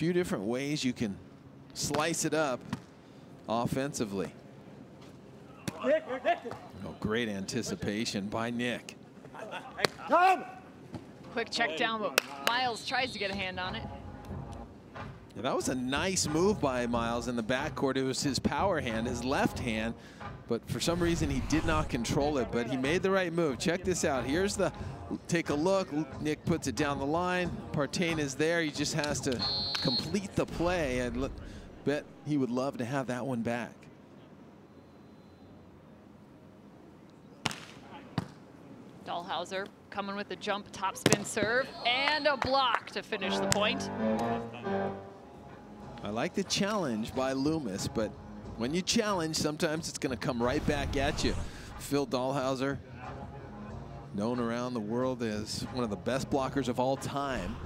few different ways you can slice it up offensively. Oh, great anticipation by Nick. Quick check down, but Miles tries to get a hand on it. Yeah, that was a nice move by Miles in the backcourt. It was his power hand, his left hand, but for some reason he did not control it, but he made the right move. Check this out. Here's the, take a look. Nick puts it down the line. Partain is there. He just has to complete the play. and bet he would love to have that one back. Dalhausser coming with a jump, top spin serve, and a block to finish the point. I like the challenge by Loomis, but when you challenge, sometimes it's going to come right back at you. Phil Dalhausser, known around the world as one of the best blockers of all time.